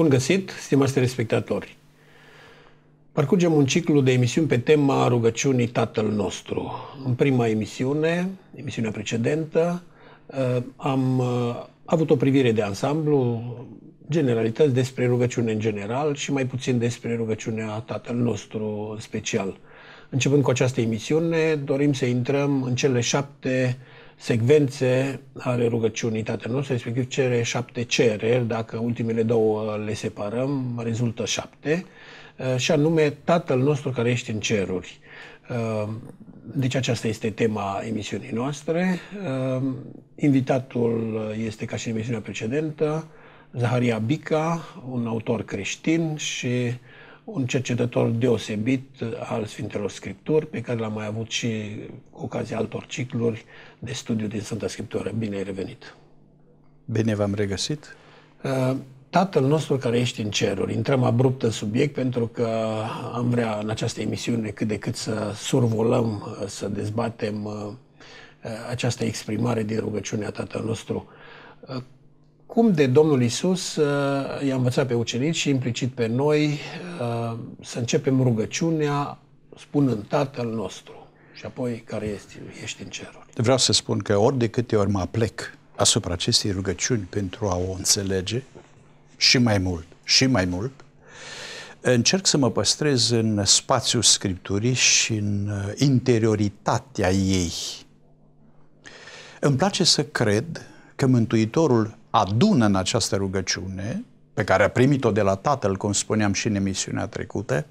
Bun găsit, stimați telespectatori! Parcurgem un ciclu de emisiuni pe tema rugăciunii Tatăl nostru. În prima emisiune, emisiunea precedentă, uh, am uh, avut o privire de ansamblu, generalități despre rugăciune în general și mai puțin despre rugăciunea Tatăl nostru special. Începând cu această emisiune, dorim să intrăm în cele șapte secvențe ale rugăciunii Tatăl nostru, respectiv cele șapte cereri, dacă ultimele două le separăm, rezultă șapte, uh, și anume Tatăl nostru care ești în ceruri. Uh, deci aceasta este tema emisiunii noastre. Uh, invitatul este, ca și în emisiunea precedentă, Zaharia Bica, un autor creștin și un cercetător deosebit al Sfintelor Scripturi, pe care l-am mai avut și cu ocazia altor cicluri de studiu din Sfânta Scriptură. Bine ai revenit! Bine v-am regăsit! Uh, Tatăl nostru care ești în ceruri. Intrăm abrupt în subiect pentru că am vrea în această emisiune cât de cât să survolăm, să dezbatem uh, această exprimare din rugăciunea Tatăl nostru. Uh, cum de Domnul Isus uh, i-a învățat pe ucenici și implicit pe noi uh, să începem rugăciunea spunând Tatăl nostru și apoi care ești, ești în ceruri. Vreau să spun că ori de câte ori mă plec asupra acestei rugăciuni pentru a o înțelege și mai mult, și mai mult, încerc să mă păstrez în spațiul Scripturii și în uh, interioritatea ei. Îmi place să cred că Mântuitorul adună în această rugăciune, pe care a primit-o de la Tatăl, cum spuneam și în emisiunea trecută,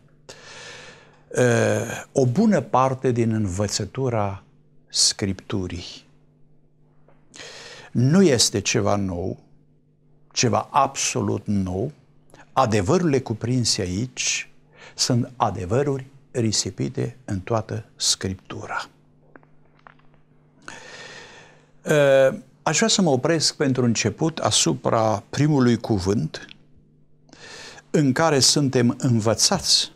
o bună parte din învățătura Scripturii. Nu este ceva nou, ceva absolut nou. Adevărurile cuprinse aici sunt adevăruri risipite în toată Scriptura. Aș vrea să mă opresc pentru început asupra primului cuvânt în care suntem învățați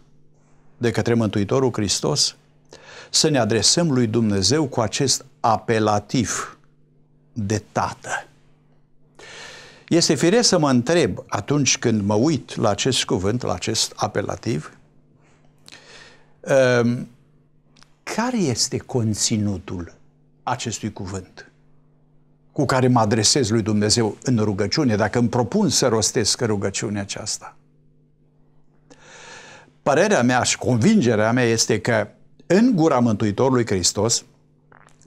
de către Mântuitorul Hristos să ne adresăm lui Dumnezeu cu acest apelativ de Tată. Este firesc să mă întreb atunci când mă uit la acest cuvânt, la acest apelativ, um, care este conținutul acestui cuvânt? Cu care mă adresez lui Dumnezeu în rugăciune, dacă îmi propun să rostesc rugăciunea aceasta. Părerea mea și convingerea mea este că în gura Mântuitorului Hristos,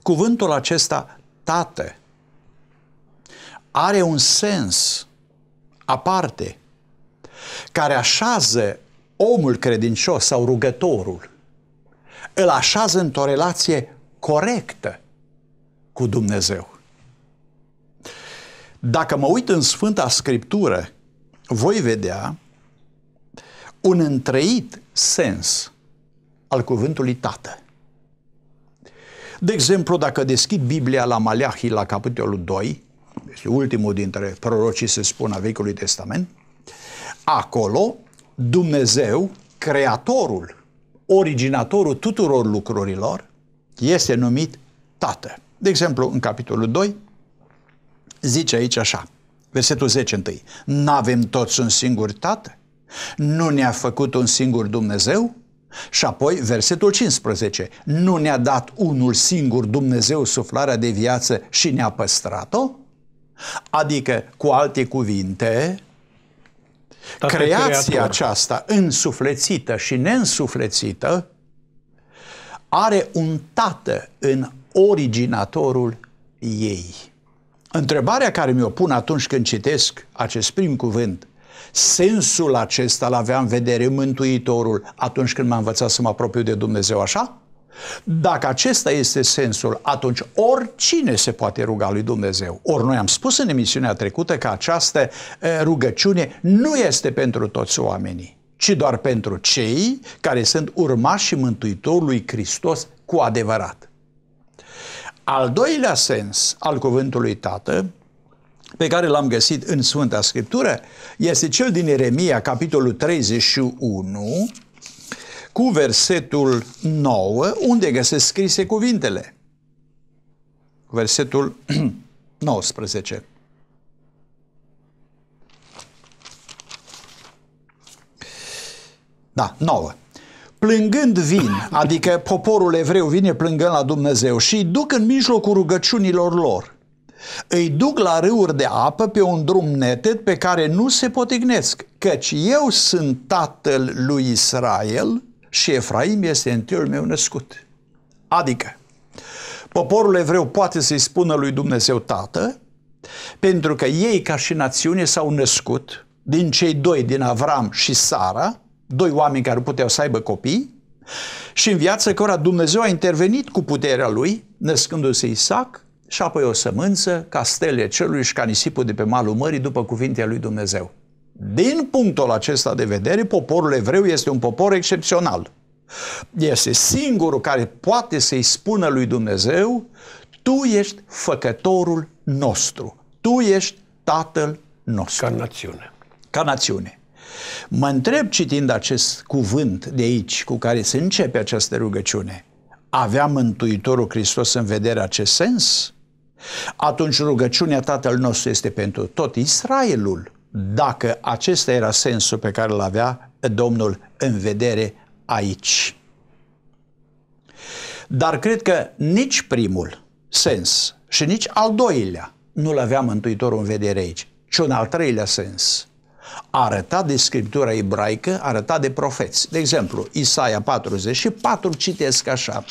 cuvântul acesta, Tată, are un sens aparte, care așează omul credincios sau rugătorul, îl așează într-o relație corectă cu Dumnezeu. Dacă mă uit în Sfânta Scriptură, voi vedea un întrăit sens al cuvântului Tată. De exemplu, dacă deschid Biblia la Maleahi, la capitolul 2, este ultimul dintre prorocii, se spun, a Vechiului Testament, acolo Dumnezeu, creatorul, originatorul tuturor lucrurilor, este numit Tată. De exemplu, în capitolul 2, zice aici așa, versetul 10 întâi, n-avem toți un singur tată? Nu ne-a făcut un singur Dumnezeu? Și apoi versetul 15, nu ne-a dat unul singur Dumnezeu suflarea de viață și ne-a păstrat-o? Adică, cu alte cuvinte, Tată creația creator. aceasta însuflețită și neînsuflețită are un tată în originatorul ei. Întrebarea care mi-o pun atunci când citesc acest prim cuvânt, sensul acesta l avea în vedere Mântuitorul atunci când m-a învățat să mă apropiu de Dumnezeu așa? Dacă acesta este sensul, atunci oricine se poate ruga lui Dumnezeu. Ori noi am spus în emisiunea trecută că această rugăciune nu este pentru toți oamenii, ci doar pentru cei care sunt urmași Mântuitorului Hristos cu adevărat. Al doilea sens al cuvântului Tată, pe care l-am găsit în Sfânta Scriptură, este cel din Eremia, capitolul 31, cu versetul 9, unde găsesc scrise cuvintele. Versetul 19. Da, nouă. Plângând vin, adică poporul evreu vine plângând la Dumnezeu și îi duc în mijlocul rugăciunilor lor. Îi duc la râuri de apă pe un drum neted pe care nu se potignesc, căci eu sunt tatăl lui Israel și Efraim este întâiul meu născut. Adică, poporul evreu poate să-i spună lui Dumnezeu tată, pentru că ei ca și națiune s-au născut din cei doi, din Avram și Sara, doi oameni care puteau să aibă copii, și în viața cărora Dumnezeu a intervenit cu puterea lui, născându-se Isaac și apoi o sămânță ca stele celui și ca nisipul de pe malul mării după cuvintele lui Dumnezeu. Din punctul acesta de vedere, poporul evreu este un popor excepțional. Este singurul care poate să-i spună lui Dumnezeu, tu ești făcătorul nostru, tu ești tatăl nostru. Ca națiune. Ca națiune. Mă întreb citind acest cuvânt de aici cu care se începe această rugăciune, avea Mântuitorul Hristos în vedere acest sens? Atunci rugăciunea Tatăl nostru este pentru tot Israelul, dacă acesta era sensul pe care îl avea Domnul în vedere aici. Dar cred că nici primul sens și nici al doilea nu-l avea Mântuitorul în vedere aici, ci un al treilea sens arătat de scriptura ebraică, arătat de profeți. De exemplu, Isaia 44 citesc așa,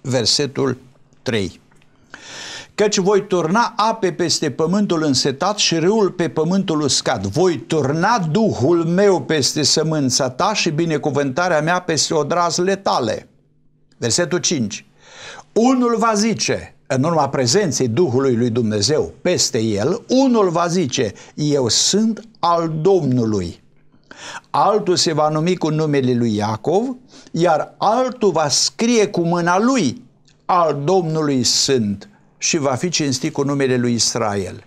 versetul 3. Căci voi turna ape peste pământul însetat și râul pe pământul uscat. Voi turna Duhul meu peste sămânța ta și binecuvântarea mea peste odrazele tale. Versetul 5. Unul va zice, în urma prezenței Duhului lui Dumnezeu peste el, unul va zice, eu sunt al Domnului. Altul se va numi cu numele lui Iacov, iar altul va scrie cu mâna lui, al Domnului sunt și va fi cinstit cu numele lui Israel.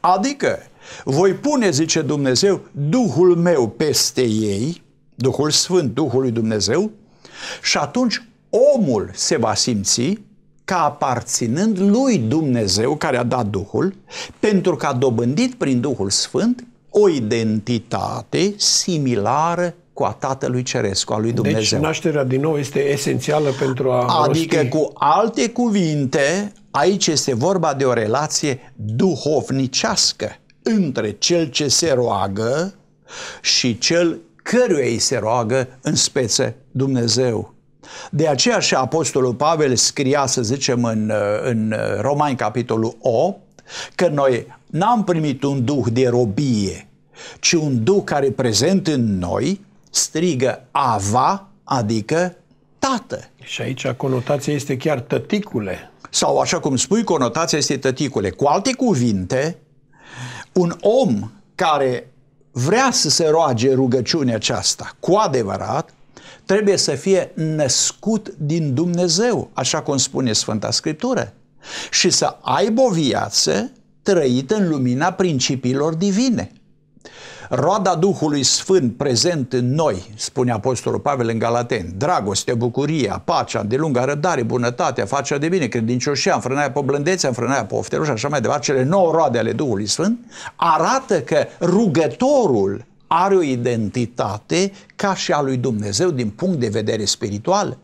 Adică, voi pune, zice Dumnezeu, Duhul meu peste ei, Duhul Sfânt, Duhul lui Dumnezeu, și atunci omul se va simți ca aparținând lui Dumnezeu care a dat Duhul, pentru că a dobândit prin Duhul Sfânt o identitate similară cu a Tatălui Ceresc, cu a lui Dumnezeu. Deci nașterea din nou este esențială pentru a Adică, rosti... cu alte cuvinte, aici este vorba de o relație duhovnicească între cel ce se roagă și cel căruia îi se roagă în speță Dumnezeu. De aceea și Apostolul Pavel scria, să zicem, în, în Romani, capitolul 8, că noi n-am primit un duh de robie, ci un duh care prezent în noi strigă Ava, adică Tată. Și aici conotația este chiar tăticule. Sau așa cum spui, conotația este tăticule. Cu alte cuvinte, un om care vrea să se roage rugăciunea aceasta cu adevărat, trebuie să fie născut din Dumnezeu, așa cum spune Sfânta Scriptură, și să aibă o viață trăită în lumina principiilor divine. Roada Duhului Sfânt prezent în noi, spune Apostolul Pavel în Galaten, dragoste, bucuria, pacea, de lungă răbdare, bunătatea, facerea de bine, credincioșia, înfrânarea pe blândețea, înfrânarea pe oftelul și așa mai departe, cele nouă roade ale Duhului Sfânt, arată că rugătorul are o identitate ca și a lui Dumnezeu din punct de vedere spiritual.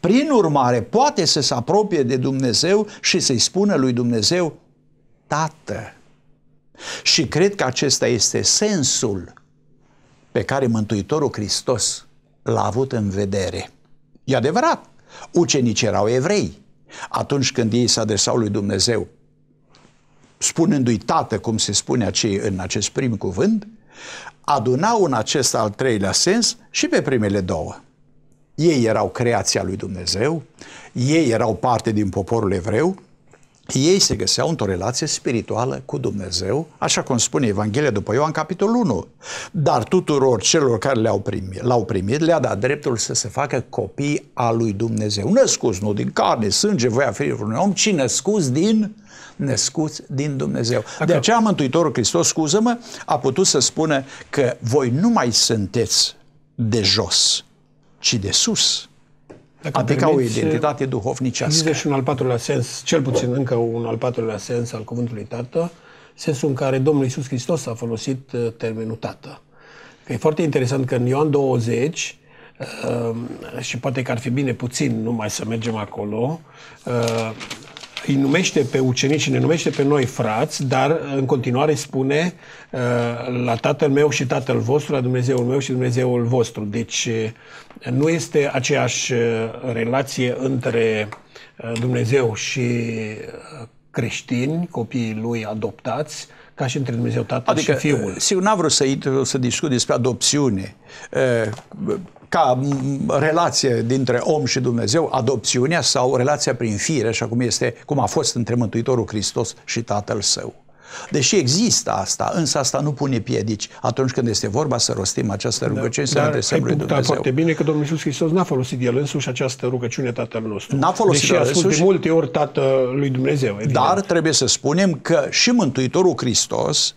Prin urmare, poate să se apropie de Dumnezeu și să-i spună lui Dumnezeu, Tată. Și cred că acesta este sensul pe care Mântuitorul Hristos l-a avut în vedere. E adevărat, ucenicii erau evrei. Atunci când ei se adresau lui Dumnezeu, spunându-i tată, cum se spune în acest prim cuvânt, adunau în acest al treilea sens și pe primele două. Ei erau creația lui Dumnezeu, ei erau parte din poporul evreu, ei se găseau într-o relație spirituală cu Dumnezeu, așa cum spune Evanghelia după Ioan, capitolul 1. Dar tuturor celor care le-au primit, l-au primit, le-a dat dreptul să se facă copii al lui Dumnezeu. Născuți nu din carne, sânge, voia fi unui om, ci născuți din născuți din Dumnezeu. Dacă... De aceea Mântuitorul Hristos, scuză-mă, a putut să spună că voi nu mai sunteți de jos, ci de sus. Dacă adică o identitate duhovnicească. Există și un al patrulea sens, cel puțin încă un al patrulea sens al cuvântului Tată, sensul în care Domnul Iisus Hristos a folosit uh, termenul Tată. Că e foarte interesant că în Ioan 20 uh, și poate că ar fi bine puțin numai să mergem acolo, uh, îi numește pe ucenici, ne numește pe noi frați, dar în continuare spune uh, la tatăl meu și tatăl vostru, la Dumnezeul meu și Dumnezeul vostru. Deci uh, nu este aceeași uh, relație între Dumnezeu și creștini, copiii lui adoptați, ca și între Dumnezeu Tatăl adică, și Fiul. Sigur, n-am vrut să intru să discut despre adopțiune ca relație dintre om și Dumnezeu, adopțiunea sau relația prin fire, așa cum este, cum a fost între Mântuitorul Hristos și Tatăl Său. Deși există asta, însă asta nu pune piedici atunci când este vorba să rostim această da, rugăciune, da, să ne adresăm lui Dumnezeu. foarte bine că Domnul Iisus Hristos n-a folosit el însuși această rugăciune Tatăl nostru. N-a folosit Deși a spus de multe ori Tatăl lui Dumnezeu. Evident. Dar trebuie să spunem că și Mântuitorul Hristos,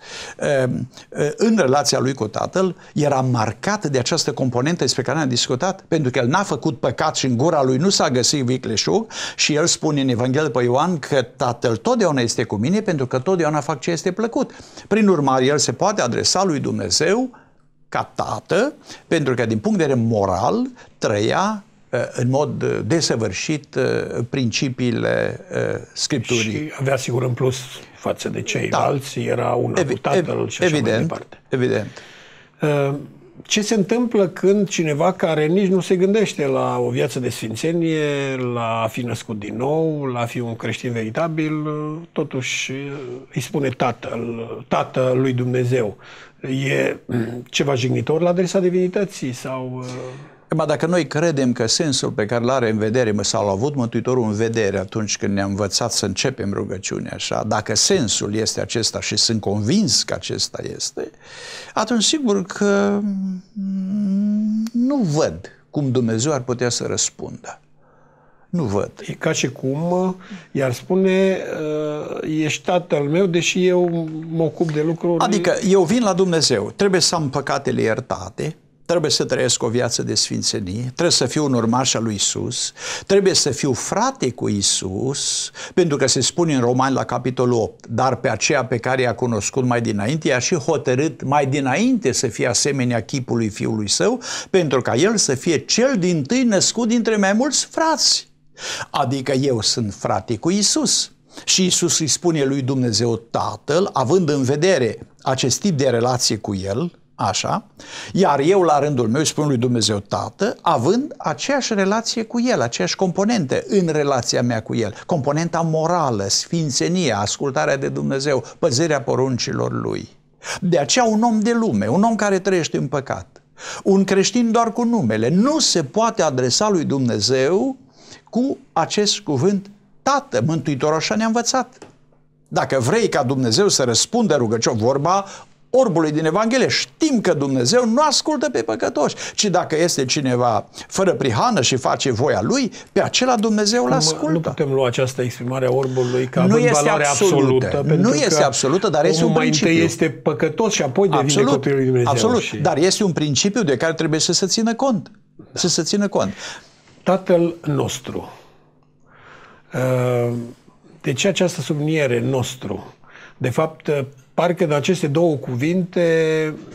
în relația lui cu Tatăl, era marcat de această componentă despre care am discutat, pentru că el n-a făcut păcat și în gura lui nu s-a găsit vicleșug și el spune în Evanghelia pe Ioan că Tatăl totdeauna este cu mine pentru că totdeauna fac ce este plăcut. Prin urmare, el se poate adresa lui Dumnezeu ca tată, pentru că din punct de vedere moral trăia uh, în mod uh, desăvârșit uh, principiile Scripturii. Și avea sigur în plus față de ceilalți, da. era un Evi- cu tatăl și așa evident, mai departe. Evident ce se întâmplă când cineva care nici nu se gândește la o viață de sfințenie, la a fi născut din nou, la a fi un creștin veritabil, totuși îi spune tatăl, tată lui Dumnezeu. E ceva jignitor la adresa divinității sau... Ma dacă noi credem că sensul pe care l-are în vedere, mă, sau l-a avut Mântuitorul în vedere atunci când ne-a învățat să începem rugăciunea așa, dacă sensul este acesta și sunt convins că acesta este, atunci sigur că mm, nu văd cum Dumnezeu ar putea să răspundă. Nu văd. E ca și cum i-ar spune, ești tatăl meu, deși eu mă ocup de lucruri... Adică eu vin la Dumnezeu, trebuie să am păcatele iertate, trebuie să trăiesc o viață de sfințenie, trebuie să fiu un urmaș al lui Isus, trebuie să fiu frate cu Isus, pentru că se spune în Romani la capitolul 8, dar pe aceea pe care i-a cunoscut mai dinainte, i-a și hotărât mai dinainte să fie asemenea chipului fiului său, pentru ca el să fie cel din tâi născut dintre mai mulți frați. Adică eu sunt frate cu Isus. Și Isus îi spune lui Dumnezeu Tatăl, având în vedere acest tip de relație cu El, Așa. Iar eu, la rândul meu, spun lui Dumnezeu Tată, având aceeași relație cu El, aceeași componente în relația mea cu El. Componenta morală, sfințenia, ascultarea de Dumnezeu, păzirea poruncilor Lui. De aceea un om de lume, un om care trăiește în păcat, un creștin doar cu numele, nu se poate adresa lui Dumnezeu cu acest cuvânt Tată, Mântuitorul așa ne-a învățat. Dacă vrei ca Dumnezeu să răspundă rugăciune, vorba orbului din Evanghelie. Știm că Dumnezeu nu ascultă pe păcătoși, ci dacă este cineva fără prihană și face voia lui, pe acela Dumnezeu îl ascultă. Nu putem lua această exprimare a orbului ca nu este valoare absolută. absolută nu este absolută, dar este un mai principiu. Întâi este păcătos și apoi devine absolut, copilul lui Dumnezeu. Absolut, și... dar este un principiu de care trebuie să se țină cont. Da. Să se țină cont. Tatăl nostru. Uh, de ce această subliniere nostru? De fapt, parcă de aceste două cuvinte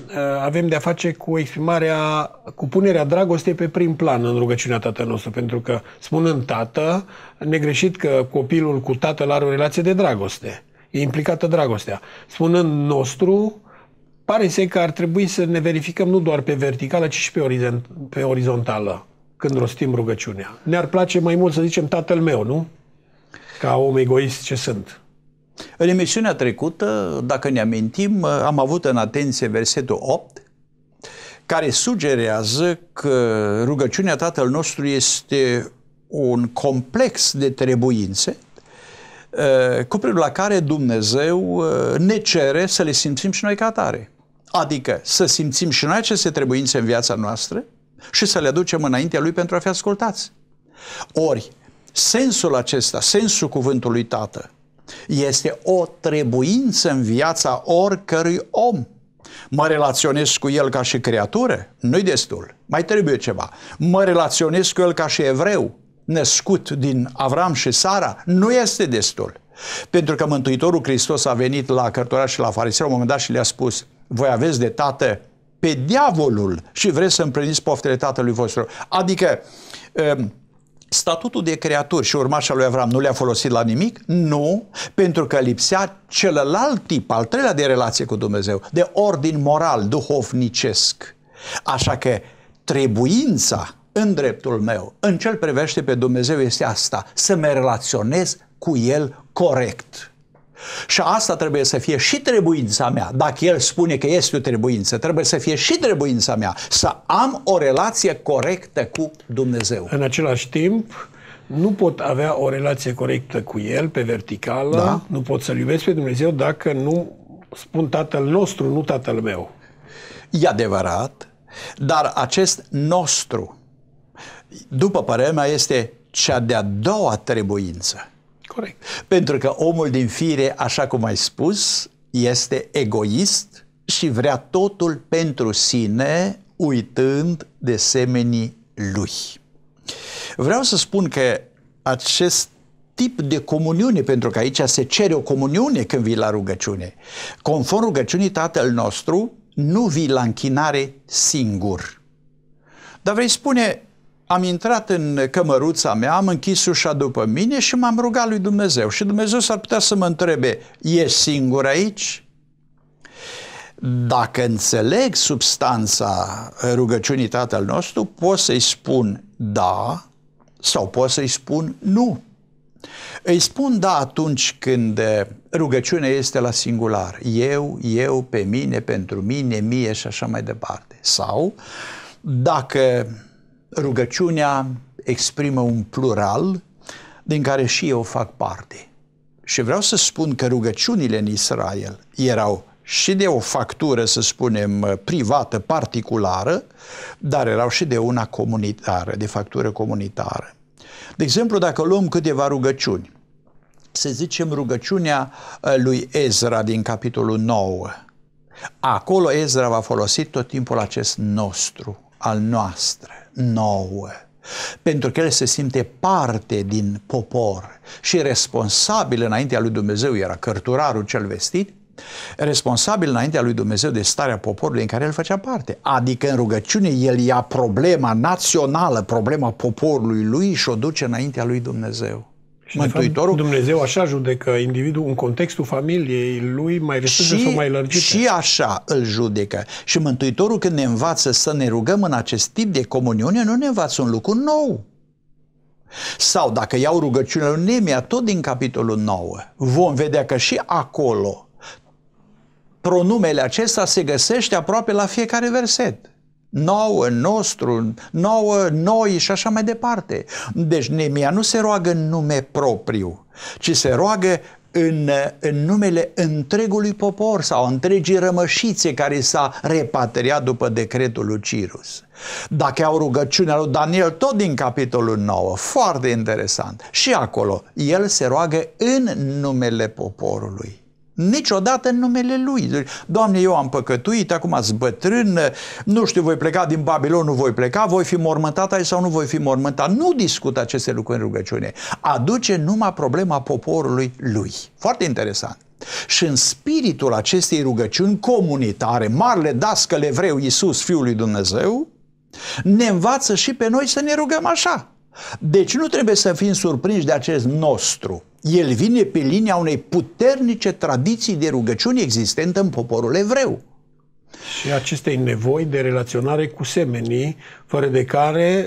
uh, avem de-a face cu exprimarea, cu punerea dragostei pe prim plan în rugăciunea Tatăl nostru, pentru că spunând Tată, negreșit că copilul cu Tatăl are o relație de dragoste, e implicată dragostea. Spunând nostru, pare să că ar trebui să ne verificăm nu doar pe verticală, ci și pe, orizont, pe orizontală când rostim rugăciunea. Ne-ar place mai mult să zicem Tatăl meu, nu? Ca om egoist ce sunt. În emisiunea trecută, dacă ne amintim, am avut în atenție versetul 8, care sugerează că rugăciunea Tatăl nostru este un complex de trebuințe uh, cu la care Dumnezeu uh, ne cere să le simțim și noi ca atare. Adică să simțim și noi aceste trebuințe în viața noastră și să le aducem înaintea Lui pentru a fi ascultați. Ori, sensul acesta, sensul cuvântului Tată, este o trebuință în viața oricărui om. Mă relaționez cu el ca și creatură? Nu-i destul. Mai trebuie ceva. Mă relaționez cu el ca și evreu, născut din Avram și Sara? Nu este destul. Pentru că Mântuitorul Hristos a venit la cărtura și la fariseu la un moment dat și le-a spus voi aveți de tată pe diavolul și vreți să împliniți poftele tatălui vostru. Adică, um, statutul de creator și urmașa lui Avram nu le-a folosit la nimic? Nu, pentru că lipsea celălalt tip, al treilea de relație cu Dumnezeu, de ordin moral, duhovnicesc. Așa că trebuința în dreptul meu, în cel privește pe Dumnezeu, este asta, să mă relaționez cu El corect. Și asta trebuie să fie și trebuința mea. Dacă El spune că este o trebuință, trebuie să fie și trebuința mea, să am o relație corectă cu Dumnezeu. În același timp, nu pot avea o relație corectă cu El pe verticală, da. nu pot să-L iubesc pe Dumnezeu dacă nu spun Tatăl nostru, nu Tatăl meu. E adevărat, dar acest nostru, după părerea mea, este cea de-a doua trebuință. Corect. Pentru că omul din fire, așa cum ai spus, este egoist și vrea totul pentru sine, uitând de semenii lui. Vreau să spun că acest tip de comuniune, pentru că aici se cere o comuniune când vii la rugăciune. Conform rugăciunii Tatăl nostru, nu vii la închinare singur. Dar vrei spune, am intrat în cămăruța mea, am închis ușa după mine și m-am rugat lui Dumnezeu. Și Dumnezeu s-ar putea să mă întrebe, ești singur aici? Dacă înțeleg substanța rugăciunii Tatăl nostru, pot să-i spun da sau pot să-i spun nu. Îi spun da atunci când rugăciunea este la singular. Eu, eu, pe mine, pentru mine, mie și așa mai departe. Sau dacă rugăciunea exprimă un plural din care și eu fac parte. Și vreau să spun că rugăciunile în Israel erau și de o factură, să spunem, privată, particulară, dar erau și de una comunitară, de factură comunitară. De exemplu, dacă luăm câteva rugăciuni, să zicem rugăciunea uh, lui Ezra din capitolul 9. Acolo Ezra va folosi tot timpul acest nostru, al noastră, nouă. Pentru că el se simte parte din popor și responsabil înaintea lui Dumnezeu, era cărturarul cel vestit, responsabil înaintea lui Dumnezeu de starea poporului în care el făcea parte. Adică în rugăciune el ia problema națională, problema poporului lui și o duce înaintea lui Dumnezeu. Și Mântuitorul... Fapt, Dumnezeu așa judecă individul în contextul familiei lui mai restrânsă sau mai lărgită. Și așa îl judecă. Și Mântuitorul când ne învață să ne rugăm în acest tip de comuniune, nu ne învață un lucru nou. Sau dacă iau rugăciunea lui Nemia, tot din capitolul 9, vom vedea că și acolo pronumele acesta se găsește aproape la fiecare verset nouă, nostru, nouă, noi și așa mai departe. Deci Nemia nu se roagă în nume propriu, ci se roagă în, în numele întregului popor sau întregii rămășițe care s-a repatriat după decretul lui Cirus. Dacă au rugăciunea lui Daniel, tot din capitolul 9, foarte interesant. Și acolo, el se roagă în numele poporului. Niciodată în numele Lui. Doamne, eu am păcătuit, acum ați bătrân, nu știu, voi pleca din Babilon, nu voi pleca, voi fi mormântat aici sau nu voi fi mormântat. Nu discută aceste lucruri în rugăciune. Aduce numai problema poporului Lui. Foarte interesant. Și în spiritul acestei rugăciuni comunitare, marele dascăl evreu Iisus, Fiul lui Dumnezeu, ne învață și pe noi să ne rugăm așa. Deci nu trebuie să fim surprinși de acest nostru. El vine pe linia unei puternice tradiții de rugăciuni existentă în poporul evreu. Și acestei nevoi de relaționare cu semenii, fără de care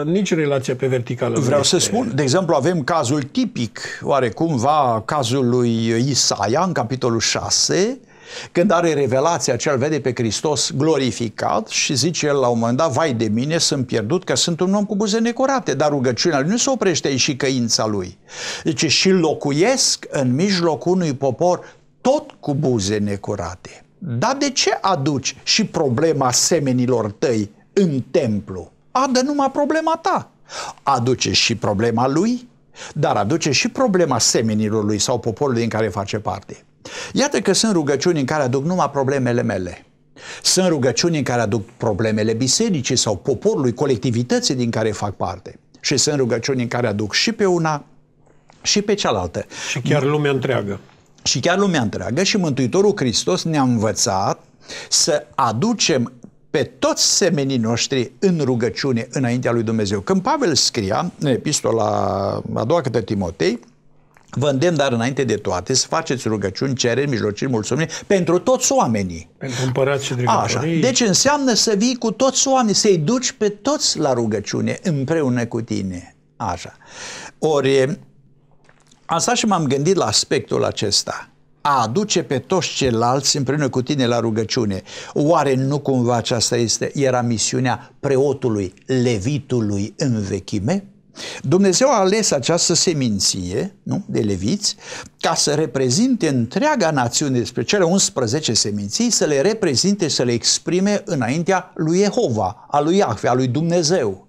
uh, nici relația pe verticală Vreau nu să spun, de exemplu, avem cazul tipic, oarecumva, cazul lui Isaia în capitolul 6, când are revelația cel vede pe Hristos glorificat și zice el la un moment dat, vai de mine, sunt pierdut că sunt un om cu buze necurate, dar rugăciunea lui nu se oprește aici și căința lui. Deci și locuiesc în mijlocul unui popor tot cu buze necurate. Dar de ce aduci și problema semenilor tăi în templu? Adă numai problema ta. Aduce și problema lui, dar aduce și problema semenilor lui sau poporului în care face parte. Iată că sunt rugăciuni în care aduc numai problemele mele. Sunt rugăciuni în care aduc problemele bisericii sau poporului, colectivității din care fac parte. Și sunt rugăciuni în care aduc și pe una și pe cealaltă. Și chiar lumea întreagă. Și chiar lumea întreagă și Mântuitorul Hristos ne-a învățat să aducem pe toți semenii noștri în rugăciune înaintea lui Dumnezeu. Când Pavel scria în epistola a doua către Timotei, Vă îndemn, dar înainte de toate, să faceți rugăciuni, cereri, mijlociri, mulțumiri pentru toți oamenii. Pentru împărați și Așa. Deci înseamnă să vii cu toți oamenii, să-i duci pe toți la rugăciune împreună cu tine. Așa. Ori, asta și m-am gândit la aspectul acesta a aduce pe toți ceilalți împreună cu tine la rugăciune. Oare nu cumva aceasta este, era misiunea preotului, levitului în vechime? Dumnezeu a ales această seminție nu, de leviți ca să reprezinte întreaga națiune despre cele 11 seminții, să le reprezinte, să le exprime înaintea lui Jehova, a lui Iahve, a lui Dumnezeu.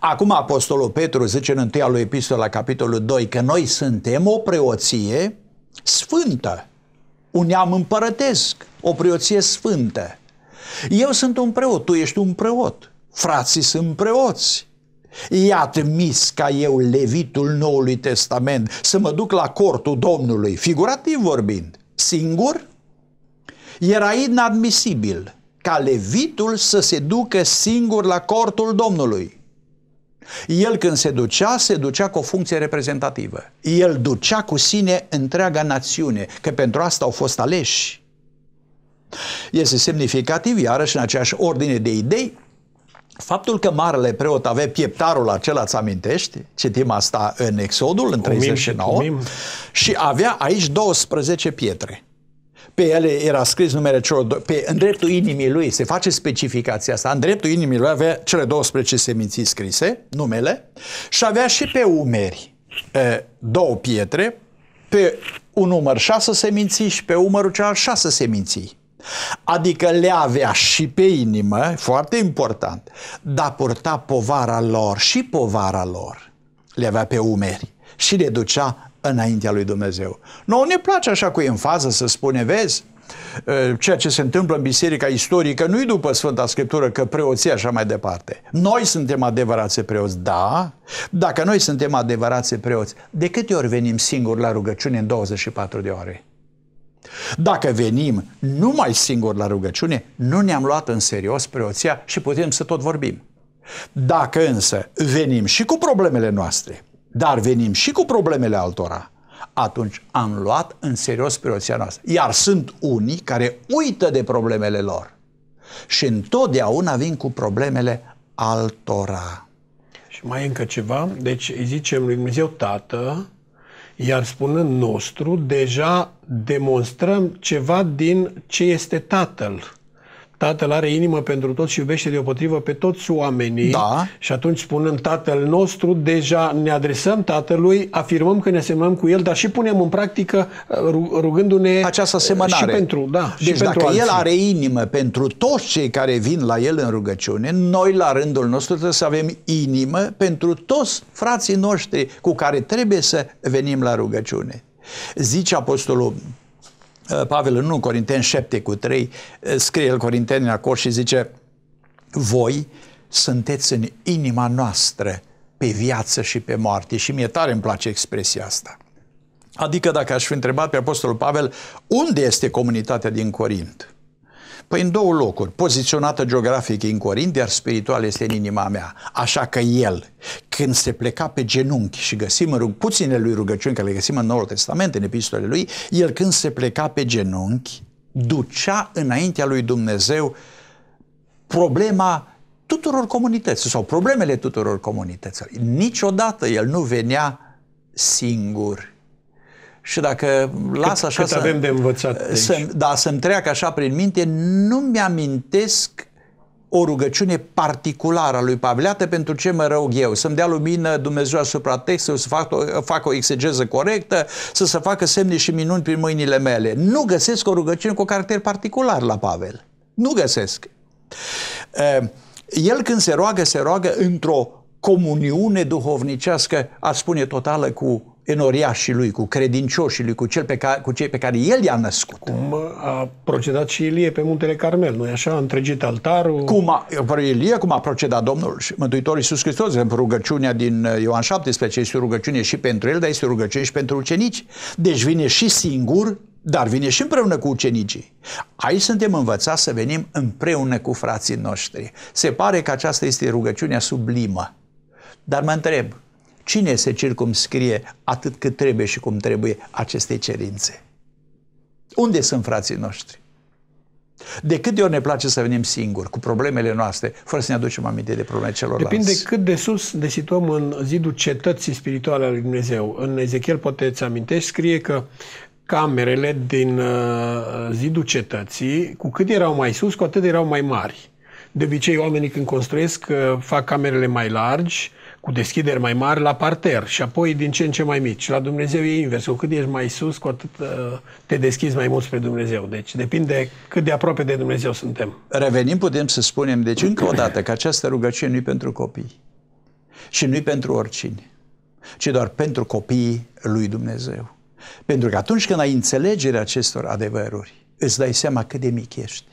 Acum Apostolul Petru zice în întâia lui epistola, capitolul 2, că noi suntem o preoție sfântă, un neam împărătesc, o preoție sfântă. Eu sunt un preot, tu ești un preot, frații sunt preoți. I-a trimis ca eu, levitul Noului Testament, să mă duc la cortul Domnului, figurativ vorbind, singur? Era inadmisibil ca levitul să se ducă singur la cortul Domnului. El când se ducea, se ducea cu o funcție reprezentativă. El ducea cu sine întreaga națiune, că pentru asta au fost aleși. Este semnificativ, iarăși, în aceeași ordine de idei, Faptul că marele preot avea pieptarul acela, îți amintești? Citim asta în Exodul, în 39. Și avea aici 12 pietre. Pe ele era scris numele celor doi, pe, în dreptul inimii lui, se face specificația asta, în dreptul inimii lui avea cele 12 seminții scrise, numele, și avea și pe umeri două pietre, pe un număr șase seminții și pe umărul celălalt șase seminții. Adică le avea și pe inimă, foarte important, dar purta povara lor și povara lor. Le avea pe umeri și le ducea înaintea lui Dumnezeu. Nu ne place așa cu enfază să spune, vezi, ă, ceea ce se întâmplă în biserica istorică nu-i după Sfânta Scriptură că preoții așa mai departe. Noi suntem adevărați preoți, da, dacă noi suntem adevărați preoți, de câte ori venim singuri la rugăciune în 24 de ore? Dacă venim numai singuri la rugăciune, nu ne-am luat în serios preoția și putem să tot vorbim. Dacă însă venim și cu problemele noastre, dar venim și cu problemele altora, atunci am luat în serios preoția noastră. Iar sunt unii care uită de problemele lor și întotdeauna vin cu problemele altora. Și mai încă ceva, deci îi zicem lui Dumnezeu Tată, iar spunând nostru, deja demonstrăm ceva din ce este Tatăl. Tatăl are inimă pentru toți și iubește deopotrivă pe toți oamenii. Da. Și atunci, spunând Tatăl nostru, deja ne adresăm Tatălui, afirmăm că ne asemănăm cu El, dar și punem în practică rugându-ne această asemănare. Și pentru, da, și, și pentru dacă alții. El are inimă pentru toți cei care vin la El în rugăciune, noi la rândul nostru trebuie să avem inimă pentru toți frații noștri cu care trebuie să venim la rugăciune. Zice Apostolul Uh, Pavel în 1 Corinteni 7 cu 3 uh, scrie el Corinteni acolo și zice voi sunteți în inima noastră pe viață și pe moarte și mie tare îmi place expresia asta. Adică dacă aș fi întrebat pe Apostolul Pavel unde este comunitatea din Corint, Păi în două locuri, poziționată geografic în Corint, iar spiritual este în inima mea. Așa că el, când se pleca pe genunchi și găsim în puține lui rugăciuni, care le găsim în Noul Testament, în epistolele lui, el când se pleca pe genunchi, ducea înaintea lui Dumnezeu problema tuturor comunităților sau problemele tuturor comunităților. Niciodată el nu venea singur și dacă las cât, așa cât să, avem de învățat de să, da, să-mi treacă așa prin minte, nu mi-amintesc o rugăciune particulară a lui Pavleată pentru ce mă rog eu, să-mi dea lumină Dumnezeu asupra textului, să fac o, fac o exegeză corectă, să se facă semne și minuni prin mâinile mele. Nu găsesc o rugăciune cu caracter particular la Pavel. Nu găsesc. El când se roagă, se roagă într-o comuniune duhovnicească, a spune totală cu enoriașii lui, cu credincioșii lui, cu, cel pe care, cu cei pe care el i-a născut. Cum a procedat și Ilie pe muntele Carmel, nu-i așa? A întregit altarul. Cum a, Ilie, cum a procedat Domnul și Mântuitorul Iisus Hristos, în rugăciunea din Ioan 17, este o rugăciune și pentru el, dar este o rugăciune și pentru ucenici. Deci vine și singur dar vine și împreună cu ucenicii. Aici suntem învățați să venim împreună cu frații noștri. Se pare că aceasta este rugăciunea sublimă. Dar mă întreb, cine se circumscrie atât cât trebuie și cum trebuie acestei cerințe? Unde sunt frații noștri? De câte ori ne place să venim singuri, cu problemele noastre, fără să ne aducem aminte de problemele celorlalți? Depinde cât de sus ne situăm în zidul cetății spirituale al lui Dumnezeu. În Ezechiel, poate ți amintești, scrie că camerele din uh, zidul cetății, cu cât erau mai sus, cu atât erau mai mari. De obicei, oamenii când construiesc, uh, fac camerele mai largi, cu deschideri mai mari la parter și apoi din ce în ce mai mici. La Dumnezeu e invers. Cu cât ești mai sus, cu atât uh, te deschizi mai mult spre Dumnezeu. Deci depinde cât de aproape de Dumnezeu suntem. Revenim, putem să spunem, deci încă o dată, că această rugăciune nu e pentru copii și nu e pentru oricine, ci doar pentru copiii lui Dumnezeu. Pentru că atunci când ai înțelegerea acestor adevăruri, îți dai seama cât de mic ești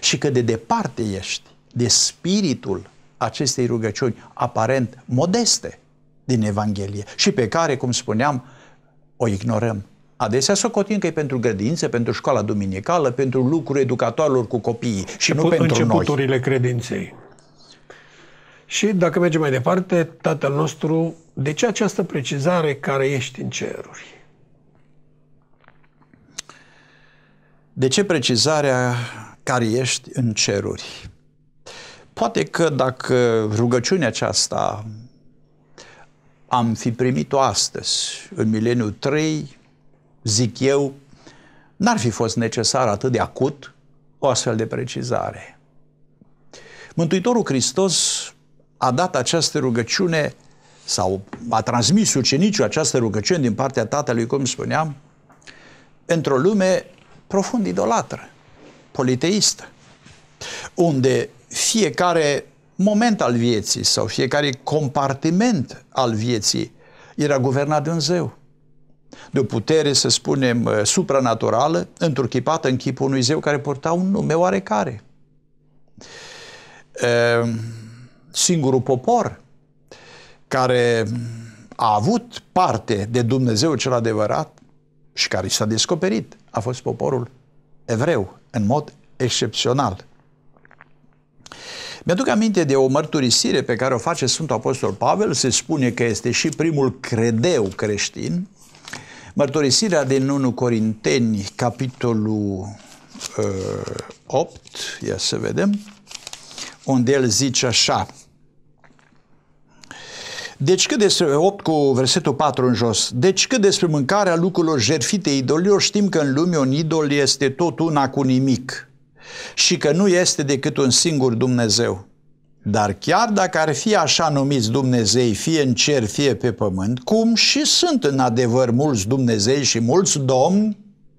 și cât de departe ești de spiritul acestei rugăciuni aparent modeste din Evanghelie și pe care, cum spuneam, o ignorăm. Adesea socotim că e pentru grădințe, pentru școala duminicală, pentru lucruri educatorilor cu copiii și nu pentru noi. Începuturile credinței. Și dacă mergem mai departe, Tatăl nostru, de ce această precizare care ești în ceruri? De ce precizarea care ești în ceruri? Poate că dacă rugăciunea aceasta am fi primit-o astăzi, în mileniul 3, zic eu, n-ar fi fost necesar atât de acut o astfel de precizare. Mântuitorul Hristos a dat această rugăciune sau a transmis ucenicii această rugăciune din partea Tatălui, cum spuneam, într-o lume profund idolatră, politeistă, unde fiecare moment al vieții sau fiecare compartiment al vieții era guvernat de un zeu. De o putere, să spunem, uh, supranaturală, întruchipată în chipul unui zeu care purta un nume oarecare. Ehm, singurul popor care a avut parte de Dumnezeu cel adevărat și care s-a descoperit a fost poporul evreu, în mod excepțional. Mi-aduc aminte de o mărturisire pe care o face Sfântul Apostol Pavel, se spune că este și primul credeu creștin, mărturisirea din 1 Corinteni, capitolul uh, 8, ia să vedem, unde el zice așa, deci cât despre 8 cu versetul 4 în jos. Deci cât despre mâncarea lucrurilor jertfite idolilor, știm că în lume un idol este tot una cu nimic și că nu este decât un singur Dumnezeu. Dar chiar dacă ar fi așa numiți Dumnezei, fie în cer, fie pe pământ, cum și sunt în adevăr mulți Dumnezei și mulți domni,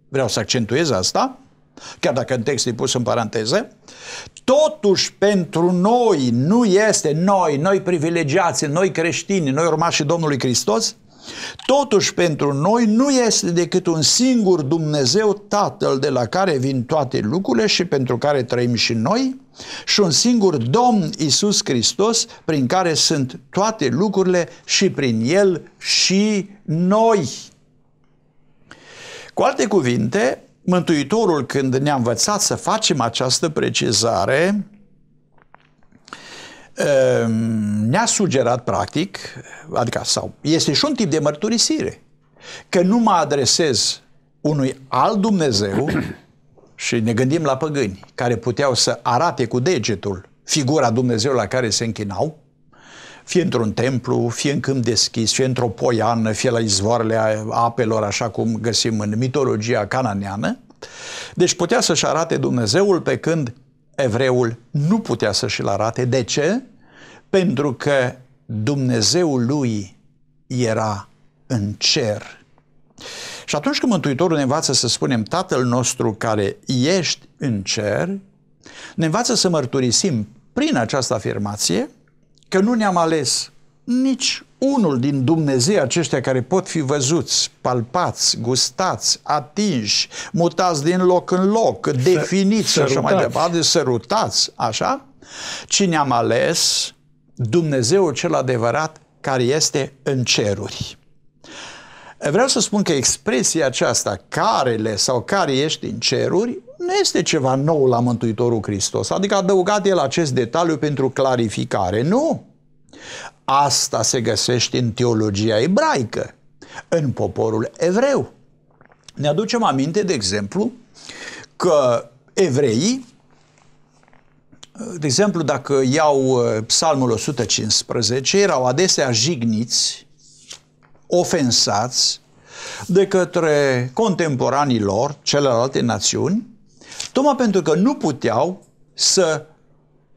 vreau să accentuez asta, chiar dacă în text e pus în paranteză, totuși pentru noi nu este noi, noi privilegiați, noi creștini, noi urmașii Domnului Hristos, Totuși, pentru noi nu este decât un singur Dumnezeu, Tatăl, de la care vin toate lucrurile și pentru care trăim și noi, și un singur Domn Isus Hristos, prin care sunt toate lucrurile și prin El și noi. Cu alte cuvinte, Mântuitorul, când ne-a învățat să facem această precizare, Ehm, ne-a sugerat practic, adică sau este și un tip de mărturisire, că nu mă adresez unui alt Dumnezeu și ne gândim la păgâni care puteau să arate cu degetul figura Dumnezeu la care se închinau, fie într-un templu, fie în câmp deschis, fie într-o poiană, fie la izvoarele apelor, așa cum găsim în mitologia cananeană. Deci putea să-și arate Dumnezeul pe când evreul nu putea să și-l arate. De ce? Pentru că Dumnezeul lui era în cer. Și atunci când Mântuitorul ne învață să spunem Tatăl nostru care ești în cer, ne învață să mărturisim prin această afirmație că nu ne-am ales nici unul din Dumnezei aceștia care pot fi văzuți, palpați, gustați, atinși, mutați din loc în loc, definiți și așa mai departe, sărutați, așa, ci ne-am ales Dumnezeu cel adevărat care este în ceruri. Vreau să spun că expresia aceasta, carele sau care ești în ceruri, nu este ceva nou la Mântuitorul Hristos. Adică a adăugat el acest detaliu pentru clarificare. Nu! Asta se găsește în teologia ebraică, în poporul evreu. Ne aducem aminte, de exemplu, că evreii, de exemplu, dacă iau uh, psalmul 115, erau adesea jigniți, ofensați de către contemporanii lor, celelalte națiuni, tocmai pentru că nu puteau să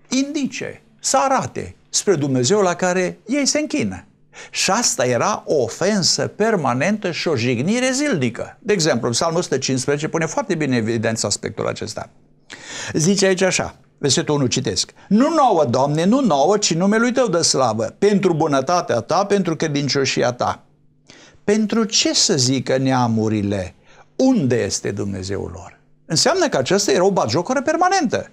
indice, să arate spre Dumnezeu la care ei se închină. Și asta era o ofensă permanentă și o jignire zilnică. De exemplu, Psalmul 115 pune foarte bine evidență aspectul acesta. Zice aici așa, versetul 1 citesc. Nu nouă, Doamne, nu nouă, ci numelui Tău de slavă, pentru bunătatea Ta, pentru credincioșia Ta. Pentru ce să zică neamurile? Unde este Dumnezeul lor? Înseamnă că aceasta era o bagiocoră permanentă.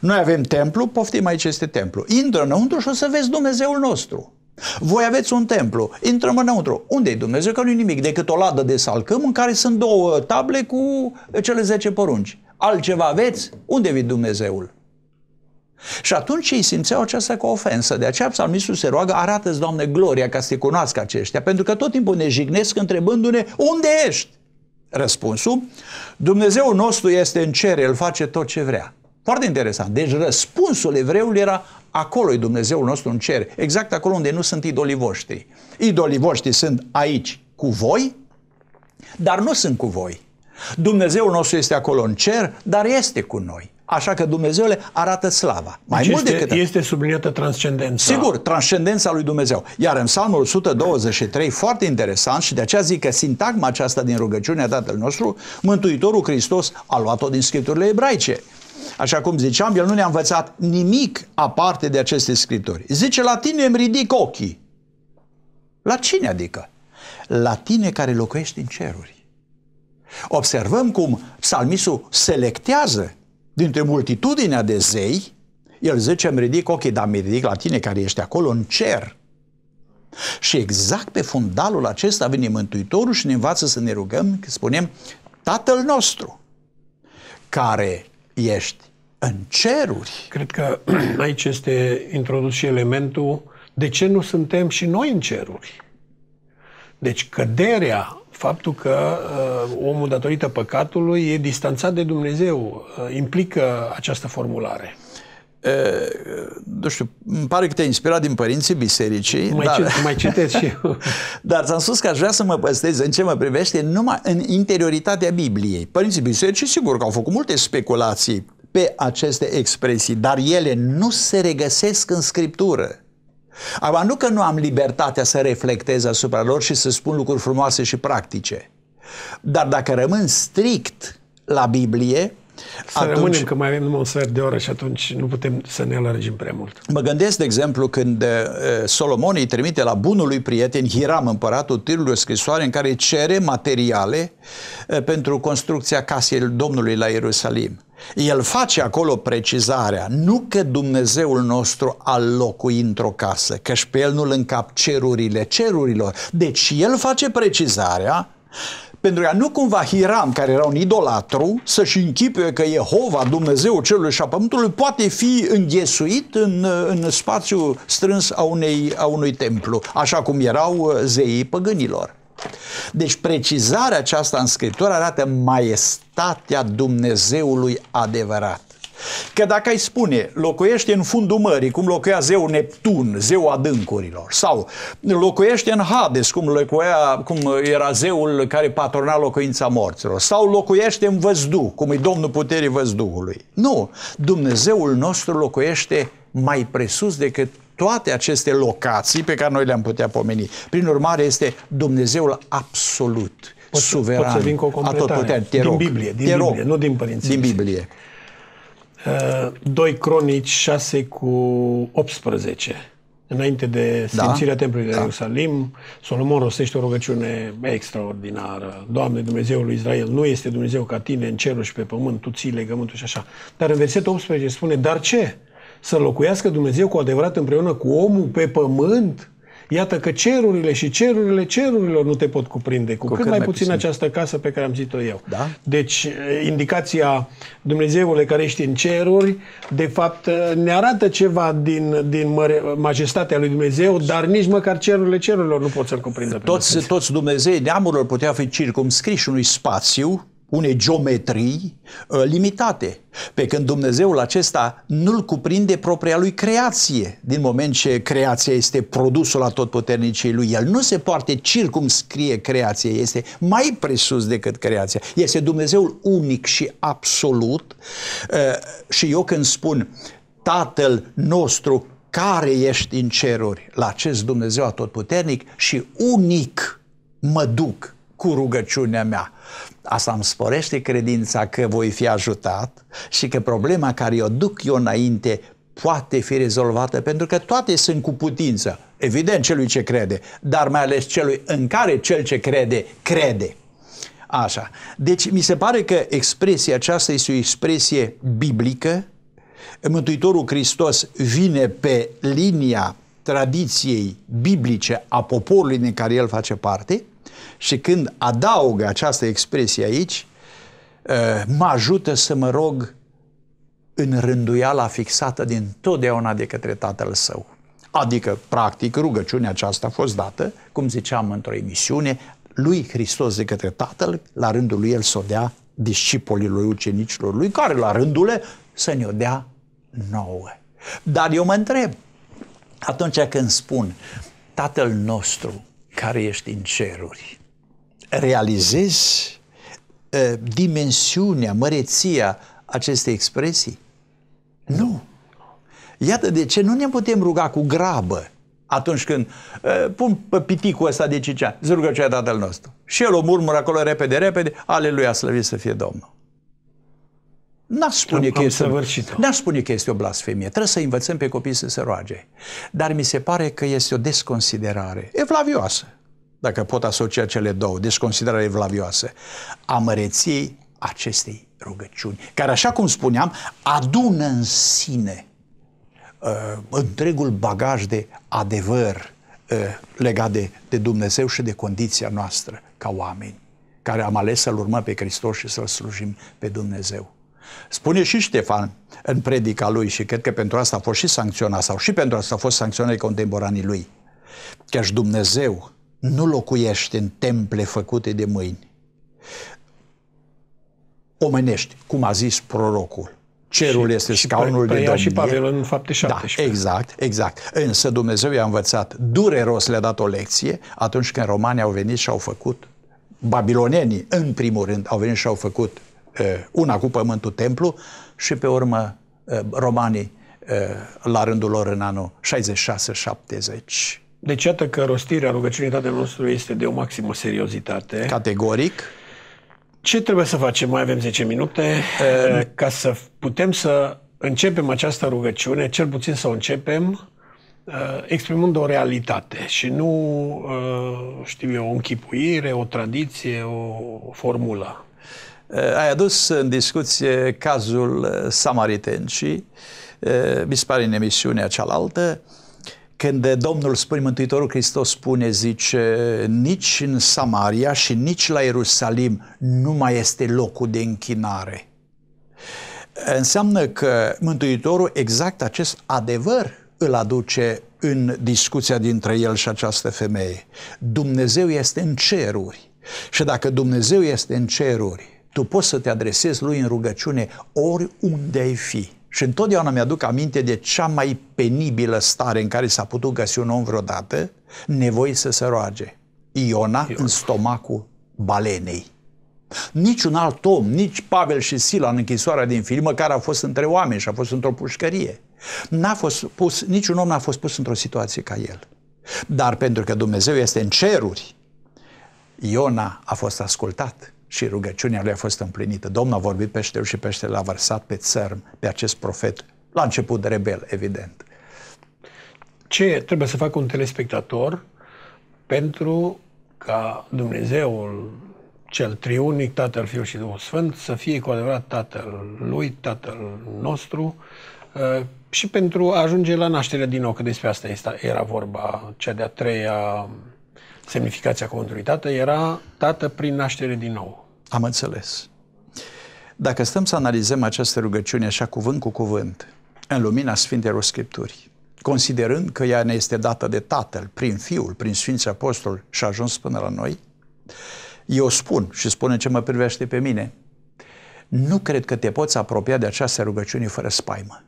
Noi avem templu, poftim aici este templu. Intră înăuntru și o să vezi Dumnezeul nostru. Voi aveți un templu, intrăm înăuntru. Unde e Dumnezeu? Că nu e nimic decât o ladă de salcâm în care sunt două table cu cele 10 porunci. Altceva aveți? Unde vine Dumnezeul? Și atunci ei simțeau aceasta ca ofensă. De aceea psalmistul se roagă, arată-ți, Doamne, gloria ca să te cunoască aceștia, pentru că tot timpul ne jignesc întrebându-ne, unde ești? Răspunsul, Dumnezeul nostru este în cer, El face tot ce vrea. Foarte interesant. Deci răspunsul evreului era acolo e Dumnezeul nostru în cer, exact acolo unde nu sunt idolii voștri. Idolii voștri sunt aici cu voi, dar nu sunt cu voi. Dumnezeul nostru este acolo în cer, dar este cu noi. Așa că Dumnezeu le arată slava. Mai deci mult este, decât este subliniată transcendența. Sigur, transcendența lui Dumnezeu. Iar în Psalmul 123, foarte interesant și de aceea zic că sintagma aceasta din rugăciunea Tatăl nostru, Mântuitorul Hristos a luat-o din scripturile ebraice. Așa cum ziceam, el nu ne-a învățat nimic aparte de aceste scrituri. Zice, la tine îmi ridic ochii. La cine adică? La tine care locuiești în ceruri. Observăm cum psalmisul selectează dintre multitudinea de zei, el zice, îmi ridic ochii, dar mi ridic la tine care ești acolo în cer. Și exact pe fundalul acesta vine Mântuitorul și ne învață să ne rugăm, că spunem, Tatăl nostru, care ești în ceruri. Cred că aici este introdus și elementul de ce nu suntem și noi în ceruri. Deci căderea, faptul că uh, omul datorită păcatului e distanțat de Dumnezeu, uh, implică această formulare. E, nu știu, îmi pare că te-ai inspirat din părinții bisericii. Mai, dar, ce, mai citesc și eu. dar ți-am spus că aș vrea să mă păstrez în ce mă privește numai în interioritatea Bibliei. Părinții bisericii, sigur că au făcut multe speculații pe aceste expresii, dar ele nu se regăsesc în Scriptură. Acum, nu că nu am libertatea să reflectez asupra lor și să spun lucruri frumoase și practice, dar dacă rămân strict la Biblie, să atunci, rămânem că mai avem numai un sfert de oră și atunci nu putem să ne lărgim prea mult. Mă gândesc, de exemplu, când uh, Solomon îi trimite la bunul lui prieten Hiram, împăratul Tirului, o scrisoare în care cere materiale uh, pentru construcția casei Domnului la Ierusalim. El face acolo precizarea, nu că Dumnezeul nostru al locui într-o casă, că și pe el nu-l încap cerurile cerurilor. Deci el face precizarea pentru că nu cumva Hiram, care era un idolatru, să-și închipe că Jehova, Dumnezeu celui și a pământului, poate fi înghesuit în, în spațiu strâns a, unei, a unui templu, așa cum erau zeii păgânilor. Deci precizarea aceasta în Scriptură arată maestatea Dumnezeului adevărat. Că dacă ai spune, locuiește în fundul mării, cum locuia zeu Neptun, zeu adâncurilor, sau locuiește în Hades, cum, locuia, cum era zeul care patrona locuința morților, sau locuiește în văzduh, cum e Domnul puterii văzduhului. Nu, Dumnezeul nostru locuiește mai presus decât toate aceste locații pe care noi le-am putea pomeni. Prin urmare, este Dumnezeul absolut, pot, suveran, pot să vin cu o completare. Te din rog, Biblie, din te Biblie, rog, nu din părinții. Din Biblie. Uh, 2 Cronici 6 cu 18 înainte de da. sfințirea da? templului de da. Ierusalim, Solomon rostește o rugăciune extraordinară. Doamne, Dumnezeul lui Israel, nu este Dumnezeu ca tine în cerul și pe pământ, tu ții legământul și așa. Dar în versetul 18 spune, dar ce? să locuiască Dumnezeu cu adevărat împreună cu omul pe pământ? Iată că cerurile și cerurile cerurilor nu te pot cuprinde, cu, cu cât, cât mai, mai puțin, puțin această casă pe care am zis-o eu. Da? Deci, indicația Dumnezeule care ești în ceruri, de fapt, ne arată ceva din, din măre, majestatea lui Dumnezeu, dar nici măcar cerurile cerurilor nu pot să-l cuprindă. Toți, toți Dumnezei neamurilor puteau fi circumscriși unui spațiu unei geometrii uh, limitate. Pe când Dumnezeul acesta nu-l cuprinde propria lui creație, din moment ce creația este produsul atotputernicii lui. El nu se poate circumscrie creația, este mai presus decât creația. Este Dumnezeul unic și absolut. Uh, și eu când spun Tatăl nostru care ești în ceruri, la acest Dumnezeu atotputernic și unic mă duc cu rugăciunea mea. Asta îmi sporește credința că voi fi ajutat și că problema care o duc eu înainte poate fi rezolvată pentru că toate sunt cu putință. Evident celui ce crede, dar mai ales celui în care cel ce crede, crede. Așa. Deci mi se pare că expresia aceasta este o expresie biblică. Mântuitorul Hristos vine pe linia tradiției biblice a poporului din care el face parte și când adaugă această expresie aici, ă, mă ajută să mă rog în rânduiala fixată din totdeauna de către Tatăl Său. Adică, practic, rugăciunea aceasta a fost dată, cum ziceam într-o emisiune, lui Hristos de către Tatăl, la rândul lui El să o dea discipolilor, ucenicilor lui, care la rândul lui să ne-o dea nouă. Dar eu mă întreb, atunci când spun Tatăl nostru care ești în ceruri, realizezi uh, dimensiunea, măreția acestei expresii? Nu. Iată de ce nu ne putem ruga cu grabă atunci când uh, pun pe piticul ăsta de cicea, zi rugăciunea Tatăl nostru. Și el o murmură acolo repede, repede, aleluia, slăvit să fie Domnul. N-aș spune, că este, n-aș spune că este o blasfemie. Trebuie să învățăm pe copii să se roage. Dar mi se pare că este o desconsiderare evlavioasă dacă pot asocia cele două, deci considerare evlavioasă, a măreției acestei rugăciuni, care, așa cum spuneam, adună în sine uh, întregul bagaj de adevăr uh, legat de, de Dumnezeu și de condiția noastră ca oameni, care am ales să-L urmăm pe Hristos și să-L slujim pe Dumnezeu. Spune și Ștefan în predica lui și cred că pentru asta a fost și sancționat sau și pentru asta a fost sancționat contemporanii lui. Căci Dumnezeu nu locuiește în temple făcute de mâini. Omenești, cum a zis prorocul. Cerul și, este scaunul pre, de domnie. și Pavel în fapte 17. Da, exact, exact. Însă Dumnezeu i-a învățat, dureros le-a dat o lecție atunci când romanii au venit și au făcut, babilonenii în primul rând au venit și au făcut uh, una cu pământul templu și pe urmă uh, romanii uh, la rândul lor în anul 66-70 deci iată că rostirea rugăciunii Tatăl nostru este de o maximă seriozitate. Categoric. Ce trebuie să facem? Mai avem 10 minute uh, ca să putem să începem această rugăciune, cel puțin să o începem uh, exprimând o realitate și nu, uh, știu eu, o închipuire, o tradiție, o formulă. Ai adus în discuție cazul Samariten și mi se pare în emisiunea cealaltă când Domnul spune, Mântuitorul Hristos spune, zice, nici în Samaria și nici la Ierusalim nu mai este locul de închinare. Înseamnă că Mântuitorul exact acest adevăr îl aduce în discuția dintre el și această femeie. Dumnezeu este în ceruri. Și dacă Dumnezeu este în ceruri, tu poți să te adresezi lui în rugăciune oriunde ai fi. Și întotdeauna mi-aduc aminte de cea mai penibilă stare în care s-a putut găsi un om vreodată, nevoie să se roage. Iona în stomacul balenei. Niciun alt om, nici Pavel și Sila în închisoarea din film, măcar a fost între oameni și a fost într-o pușcărie. N-a fost pus, niciun om n-a fost pus într-o situație ca el. Dar pentru că Dumnezeu este în ceruri, Iona a fost ascultat și rugăciunea lui a fost împlinită. Domnul a vorbit peștele și peștele l-a vărsat pe țărm, pe acest profet, la început rebel, evident. Ce trebuie să facă un telespectator pentru ca Dumnezeul cel triunic, Tatăl, Fiul și Duhul Sfânt, să fie cu adevărat Tatăl lui, Tatăl nostru, Uh, și pentru a ajunge la nașterea din nou, că despre asta era vorba, cea de-a treia semnificația cuvântului tată, era tată prin naștere din nou. Am înțeles. Dacă stăm să analizăm această rugăciune așa cuvânt cu cuvânt, în lumina Sfintelor Scripturii, considerând că ea ne este dată de Tatăl, prin Fiul, prin Sfinții Apostoli și a ajuns până la noi, eu spun și spun în ce mă privește pe mine, nu cred că te poți apropia de această rugăciune fără spaimă.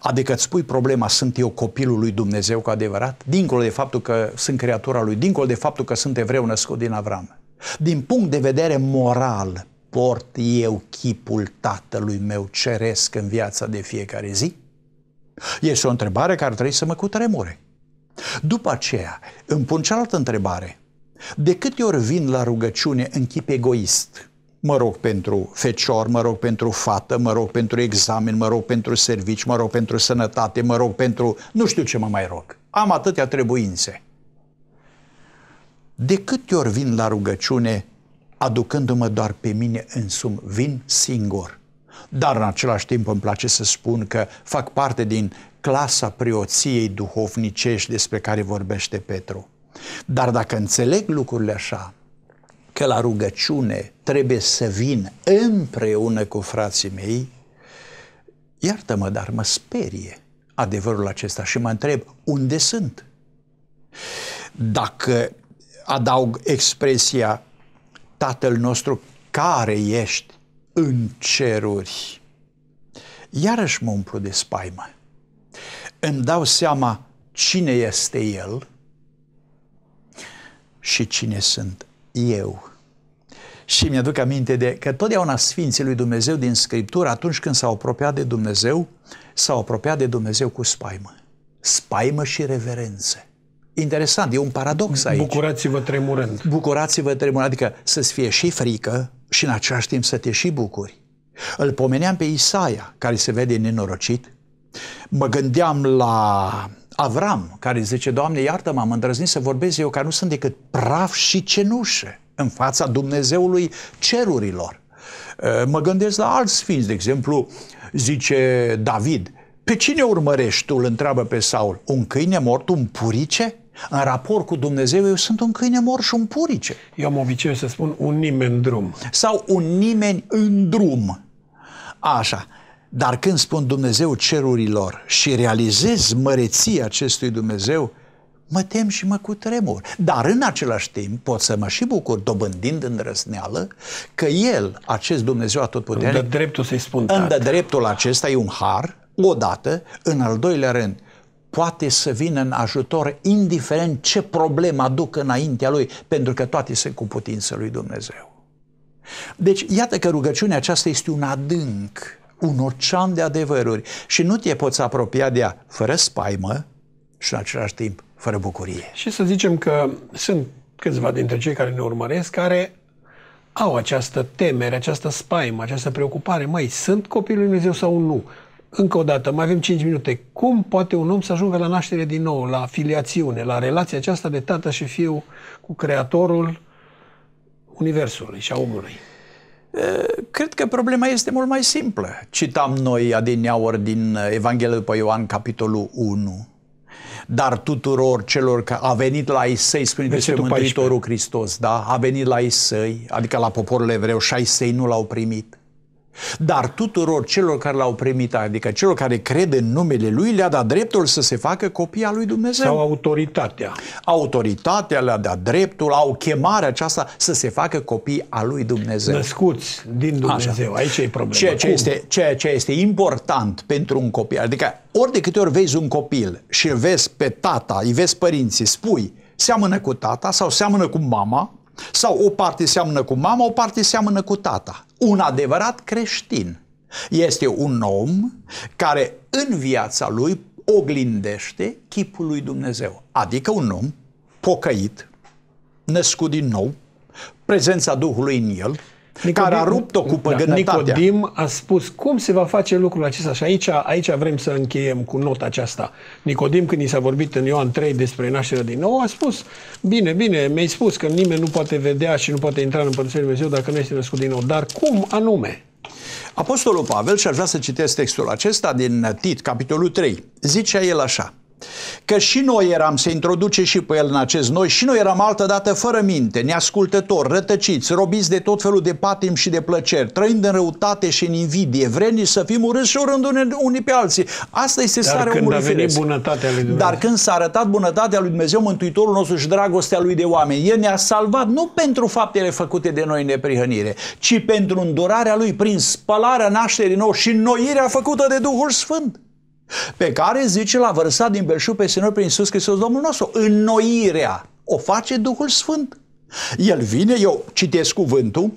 Adică îți pui problema, sunt eu copilul lui Dumnezeu cu adevărat? Dincolo de faptul că sunt creatura lui, dincolo de faptul că sunt evreu născut din Avram. Din punct de vedere moral, port eu chipul tatălui meu ceresc în viața de fiecare zi? Este o întrebare care trebuie să mă cutremure. După aceea, îmi pun cealaltă întrebare. De câte ori vin la rugăciune în chip egoist? Mă rog pentru fecior, mă rog pentru fată, mă rog pentru examen, mă rog pentru servici, mă rog pentru sănătate, mă rog pentru... nu știu ce mă mai rog. Am atâtea trebuințe. De câte ori vin la rugăciune aducându-mă doar pe mine însumi, vin singur. Dar în același timp îmi place să spun că fac parte din clasa preoției duhovnicești despre care vorbește Petru. Dar dacă înțeleg lucrurile așa, că la rugăciune trebuie să vin împreună cu frații mei, iartă-mă, dar mă sperie adevărul acesta și mă întreb unde sunt. Dacă adaug expresia Tatăl nostru care ești în ceruri, iarăși mă umplu de spaimă. Îmi dau seama cine este El și cine sunt eu. Și mi-aduc aminte de că totdeauna Sfinții lui Dumnezeu din Scriptură, atunci când s-au apropiat de Dumnezeu, s-au apropiat de Dumnezeu cu spaimă. Spaimă și reverență. Interesant, e un paradox aici. Bucurați-vă tremurând. Bucurați-vă tremurând, adică să-ți fie și frică și în același timp să te și bucuri. Îl pomeneam pe Isaia, care se vede nenorocit. Mă gândeam la Avram, care zice, Doamne, iartă-mă, am îndrăznit să vorbesc eu, că nu sunt decât praf și cenușă în fața Dumnezeului cerurilor. Uh, mă gândesc la alți sfinți, de exemplu, zice David, pe cine urmărești tu, îl întreabă pe Saul, un câine mort, un purice? În raport cu Dumnezeu, eu sunt un câine mort și un purice. Eu am obiceiul să spun un nimeni în drum. Sau un nimeni în drum. Așa. Dar când spun Dumnezeu cerurilor și realizez măreția acestui Dumnezeu, mă tem și mă cutremur. Dar în același timp pot să mă și bucur dobândind îndrăzneală că El, acest Dumnezeu atotputernic, îmi dă dreptul să-i spun îmi dă dreptul acesta, e un har, odată, în al doilea rând, poate să vină în ajutor indiferent ce problemă aduc înaintea lui, pentru că toate sunt cu putință lui Dumnezeu. Deci, iată că rugăciunea aceasta este un adânc, un ocean de adevăruri și nu te poți apropia de ea fără spaimă și în același timp fără bucurie. Și să zicem că sunt câțiva dintre cei care ne urmăresc care au această temere, această spaimă, această preocupare. Mai sunt copilul lui Dumnezeu sau nu? Încă o dată, mai avem 5 minute. Cum poate un om să ajungă la naștere din nou, la filiațiune, la relația aceasta de tată și fiu cu Creatorul Universului și a omului? Cred că problema este mult mai simplă. Citam noi adineauri din Evanghelia după Ioan, capitolul 1. Dar tuturor celor care a venit la ei săi, spune despre Mântuitorul Hristos, da? A venit la ei săi, adică la poporul evreu și ai săi nu l-au primit. Dar tuturor celor care l-au primit, adică celor care cred în numele Lui, le-a dat dreptul să se facă copii al lui Dumnezeu. Sau autoritatea. Autoritatea le-a dat dreptul, au chemarea aceasta să se facă copii al lui Dumnezeu. Născuți din Dumnezeu, Așa. aici e problema. Ceea ce, este, ceea ce este important pentru un copil, adică ori de câte ori vezi un copil și îl vezi pe tata, îi vezi părinții, spui, seamănă cu tata sau seamănă cu mama, sau o parte seamănă cu mama, o parte seamănă cu tata. Un adevărat creștin este un om care în viața lui oglindește chipul lui Dumnezeu. Adică un om pocăit, născut din nou, prezența Duhului în el, Nicodim, care a rupt-o cu da, păgânătatea. Nicodim a spus cum se va face lucrul acesta și aici, aici vrem să încheiem cu nota aceasta. Nicodim, când i s-a vorbit în Ioan 3 despre nașterea din nou, a spus, bine, bine, mi-ai spus că nimeni nu poate vedea și nu poate intra în Împărăția Lui Dumnezeu dacă nu este născut din nou, dar cum anume? Apostolul Pavel, și aș vrea să citesc textul acesta din Tit, capitolul 3, zice el așa, Că și noi eram, se introduce și pe el în acest noi, și noi eram altădată fără minte, neascultători, rătăciți, robiți de tot felul de patim și de plăceri, trăind în răutate și în invidie, vreni să fim urâți și urându-ne unii pe alții. Asta este Dar starea când omului a venit firesc. bunătatea lui Dumnezeu. Dar când s-a arătat bunătatea lui Dumnezeu, Mântuitorul nostru și dragostea lui de oameni, El ne-a salvat nu pentru faptele făcute de noi în neprihănire, ci pentru îndurarea Lui prin spălarea nașterii nou și înnoirea făcută de Duhul Sfânt pe care, zice, l-a vărsat din belșug pe noi prin Iisus Hristos Domnul nostru. Înnoirea o face Duhul Sfânt. El vine, eu citesc cuvântul,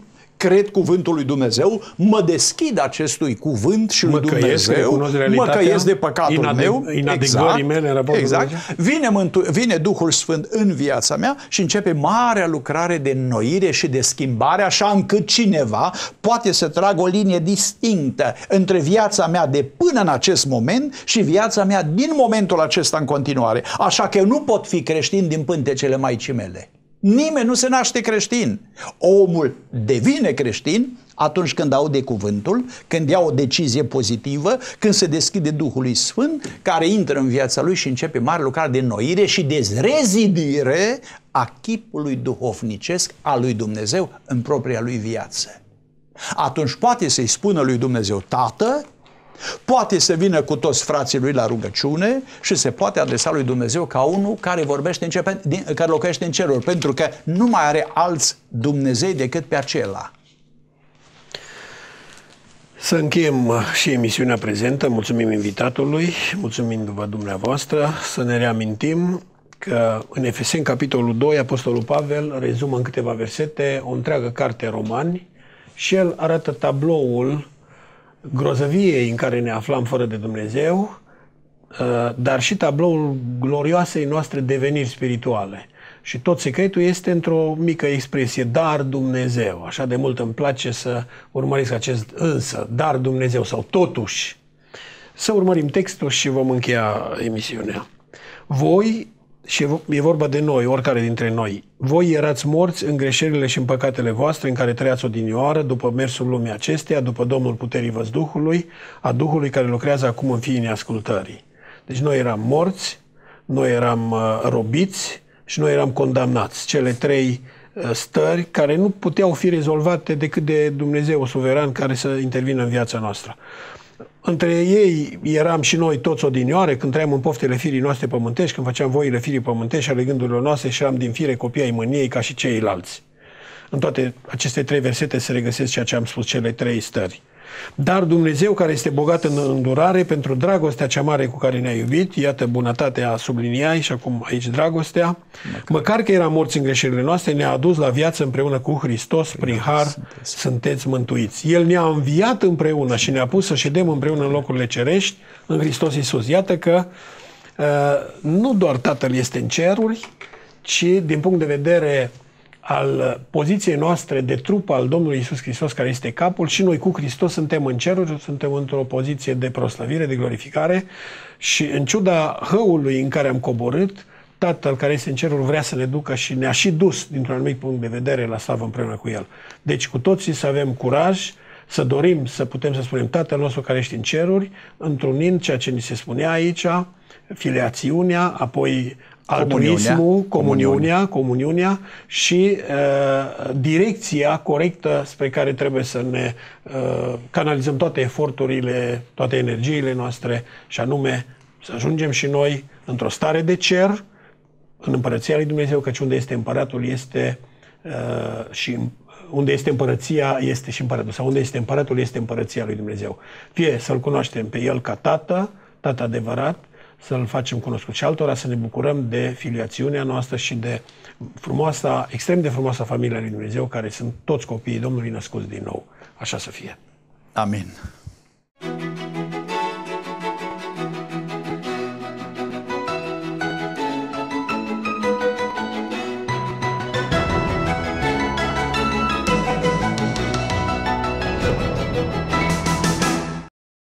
cred cuvântul lui Dumnezeu, mă deschid acestui cuvânt și lui Mă căiesc, Dumnezeu, recunosc mă realitatea, căiesc de păcatul inade- meu, inadecvării mele în raportul exact. cu Vine, mântu- vine Duhul Sfânt în viața mea și începe marea lucrare de înnoire și de schimbare, așa încât cineva poate să tragă o linie distinctă între viața mea de până în acest moment și viața mea din momentul acesta în continuare. Așa că eu nu pot fi creștin din pântecele maicii mele. Nimeni nu se naște creștin. Omul devine creștin atunci când aude cuvântul, când ia o decizie pozitivă, când se deschide Duhului Sfânt, care intră în viața lui și începe mare lucrare de noire și de rezidire a chipului duhovnicesc al lui Dumnezeu în propria lui viață. Atunci poate să-i spună lui Dumnezeu Tată, poate să vină cu toți frații lui la rugăciune și se poate adresa lui Dumnezeu ca unul care vorbește în cer, din- care locuiește în ceruri, pentru că nu mai are alți Dumnezei decât pe acela. Să încheiem uh, și emisiunea prezentă. Mulțumim invitatului, mulțumindu-vă dumneavoastră. Să ne reamintim că în Efeseni, capitolul 2, Apostolul Pavel rezumă în câteva versete o întreagă carte romani și el arată tabloul grozăviei în care ne aflam fără de Dumnezeu, uh, dar și tabloul glorioasei noastre deveniri spirituale. Și tot secretul este într-o mică expresie, dar Dumnezeu. Așa de mult îmi place să urmăresc acest însă, dar Dumnezeu sau totuși. Să urmărim textul și vom încheia emisiunea. Voi, și e vo- e vorba de noi, oricare dintre noi, voi erați morți în greșelile și în păcatele voastre în care trăiați odinioară, după mersul lumii acesteia, după Domnul puterii văzduhului, a Duhului care lucrează acum în fiii neascultării. Deci noi eram morți, noi eram uh, robiți și noi eram condamnați. Cele trei uh, stări care nu puteau fi rezolvate decât de Dumnezeu suveran care să intervină în viața noastră. Între ei eram și noi toți odinioare, când trăiam în poftele firii noastre pământești, când făceam voile firii pământești și ale gândurilor noastre și eram din fire copii ai mâniei ca și ceilalți. În toate aceste trei versete se regăsesc ceea ce am spus, cele trei stări. Dar Dumnezeu, care este bogat în îndurare, pentru dragostea cea mare cu care ne-a iubit, iată bunătatea subliniai și acum aici dragostea, măcar că eram morți în greșelile noastre, ne-a adus la viață împreună cu Hristos, prin har sunteți mântuiți. El ne-a înviat împreună și ne-a pus să ședem împreună în locurile cerești în Hristos Iisus. Iată că uh, nu doar Tatăl este în ceruri, ci din punct de vedere al poziției noastre de trup al Domnului Isus Hristos, care este capul, și noi cu Hristos suntem în ceruri, suntem într-o poziție de proslăvire, de glorificare și în ciuda hăului în care am coborât, Tatăl care este în ceruri vrea să ne ducă și ne-a și dus, dintr-un anumit punct de vedere, la slavă împreună cu El. Deci cu toții să avem curaj, să dorim să putem să spunem Tatăl nostru care ești în ceruri, întrunind ceea ce ni se spunea aici, filiațiunea, apoi altruismul, comuniunea, comuniunea și uh, direcția corectă spre care trebuie să ne uh, canalizăm toate eforturile, toate energiile noastre și anume să ajungem și noi într-o stare de cer în împărăția lui Dumnezeu, căci unde este împăratul este uh, și unde este împărăția este și împăratul, sau unde este împăratul este împărăția lui Dumnezeu. Fie să-L cunoaștem pe El ca Tată, Tată adevărat, să-L facem cunoscut și altora, să ne bucurăm de filiațiunea noastră și de frumoasa, extrem de frumoasa familia lui Dumnezeu, care sunt toți copiii Domnului născuți din nou. Așa să fie. Amin.